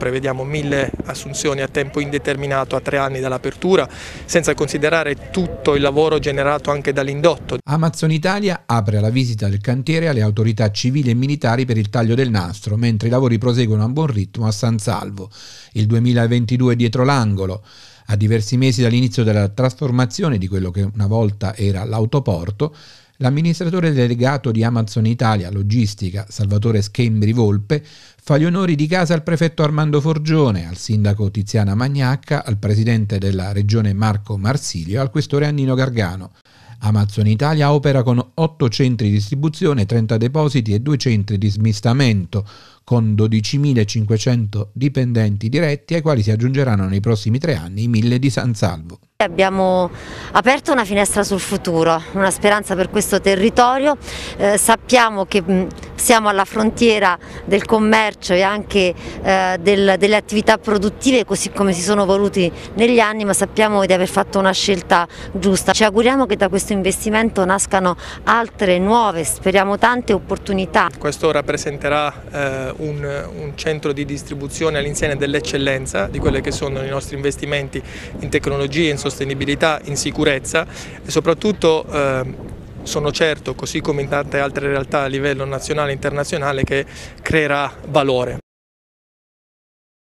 Prevediamo mille assunzioni a tempo indeterminato a tre anni dall'apertura, senza considerare tutto il lavoro generato anche dall'indotto. Amazon Italia apre alla visita del cantiere alle autorità civili e militari per il taglio del nastro, mentre i lavori proseguono a buon ritmo a San Salvo. Il 2022 è dietro l'angolo. A diversi mesi dall'inizio della trasformazione di quello che una volta era l'autoporto, L'amministratore delegato di Amazon Italia Logistica, Salvatore Schembri Volpe, fa gli onori di casa al prefetto Armando Forgione, al sindaco Tiziana Magnacca, al presidente della regione Marco Marsilio e al questore Annino Gargano. Amazon Italia opera con 8 centri di distribuzione, 30 depositi e 2 centri di smistamento, con 12.500 dipendenti diretti ai quali si aggiungeranno nei prossimi tre anni i 1.000 di San Salvo. Abbiamo aperto una finestra sul futuro, una speranza per questo territorio, eh, sappiamo che mh, siamo alla frontiera del commercio e anche eh, del, delle attività produttive così come si sono voluti negli anni, ma sappiamo di aver fatto una scelta giusta. Ci auguriamo che da questo investimento nascano altre nuove, speriamo tante opportunità. Questo rappresenterà eh, un, un centro di distribuzione all'insieme dell'eccellenza di quelli che sono i nostri investimenti in tecnologia, in sostenibilità, in sicurezza e soprattutto eh, sono certo, così come in tante altre realtà a livello nazionale e internazionale, che creerà valore.